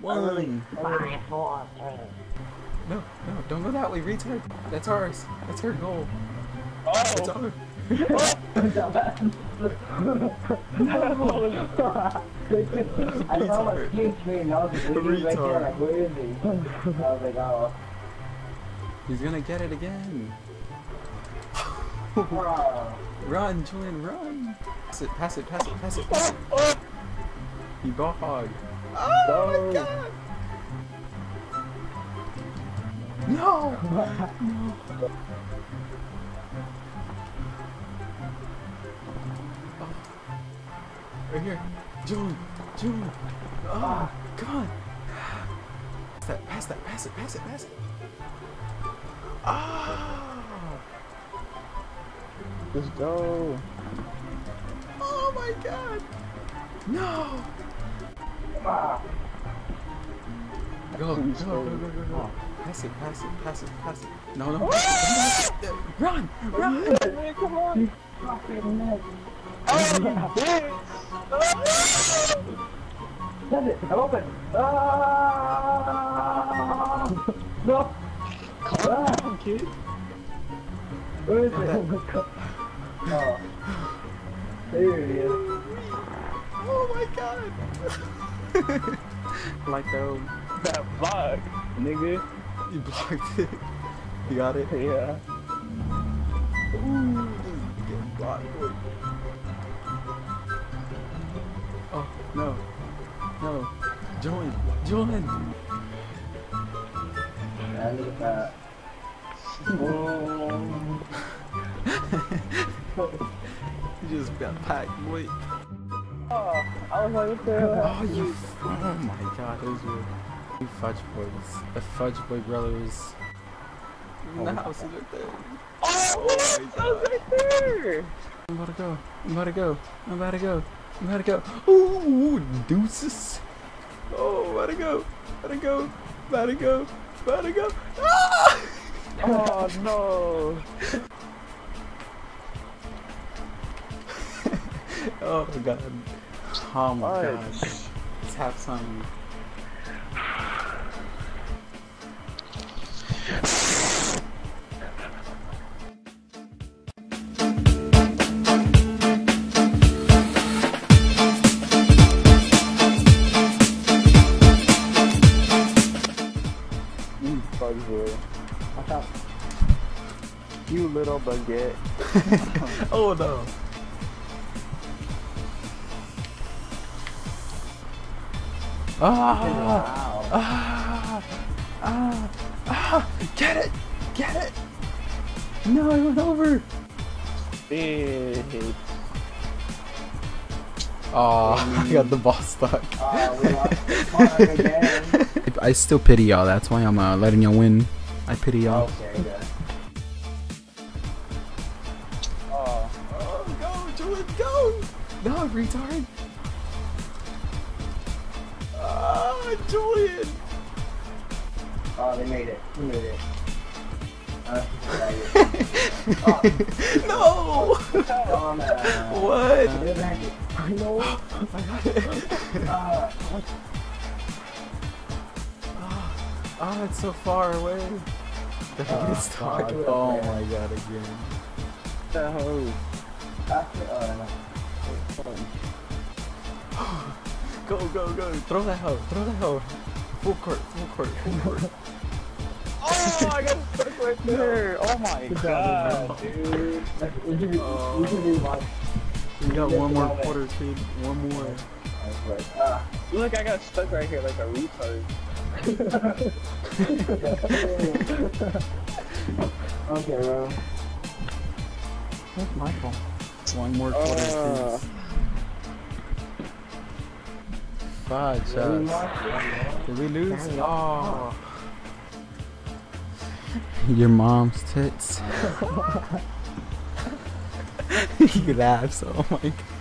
One. Five, four, three. No, no, don't go that way, retard. That's ours. That's our goal. Oh. That's Oh! ours. I saw my screen screen and I was like, right there, like, where is he? I was like, oh. He's gonna get it again. oh. Run, Julian, run. Pass it, pass it, pass it, pass it, oh. pass it. You ball hog. Oh my god. No. no. Oh. Right here. Julian, Julian. Oh, come on. Pass that, pass that, pass it, pass it, pass it. Ah. Let's go. Oh my god! No! Ah. Go, go, go, go, go, go, go. Pass it, pass it, pass it, pass it. No, no. Run! Run! Man, come on. Fucking neck. Oh, you bitch. That's it, I'm open. Ah! No! Ah! Kid. Where is it? Oh my god. Oh. There he is. Oh my god! like that. That block, nigga. You blocked it. You got it? Yeah. Ooh, get blocked. boy. Oh, no. No. Join! Join! Yeah, look at that. Oh. You just got packed, boy. Oh? Oh, you. Oh my god, those were. You fudge boys. The fudge boy brothers. The house is right there. Oh, my? I was right there. I'm about to go. I'm about to go. I'm about to go. I'm about to go. Ooh, deuces. Oh, about to go. About to go. About to go. About to go. Ah! Oh, no. Oh god. Oh my What? gosh. Tap some. You boy. What's? You little baguette. Oh no. Ah! Wow. Ah! Ah! Ah! Get it! Get it! No, I went over! Bitch. Oh, I got the ball stuck. We lost the again. I still pity y'all, that's why I'm uh, letting y'all win. I pity y'all. Okay, good. Oh. Oh, go, Julian, go! No, retard! Ah, Julian! Oh, they made it. They made it. Uh, oh, no! oh, man. What? I know. I got it. Uh, Oh, it's so far away. The Oh, it's stuck. God. Oh my god, again. The hose. after, uh, Go, go, go. Throw that hoe. Throw that hoe. Full court, full court, full court. Oh, I got stuck right there. Oh my Good god, dude. we be, we should be we got one more quarter, dude. One more. Ah. Look, I got stuck right here like a retard. okay, bro. Where's my phone? One more quarter, Uh. Five shots. Did we lose? Oh. Your mom's tits. he laughs. Oh my god.